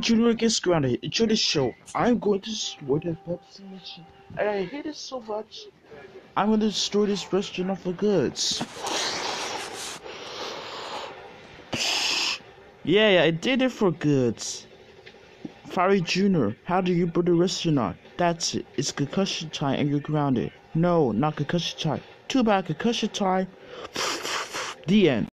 Junior gets grounded. Enjoy the show. I'm going to destroy that Pepsi machine. And I hate it so much. I'm going to destroy this restaurant for goods. Yeah, I did it for goods. Fiery Junior, how do you put the restaurant? That's it. It's concussion time and you're grounded. No, not concussion time. Too bad concussion time. the end.